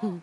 Hmm.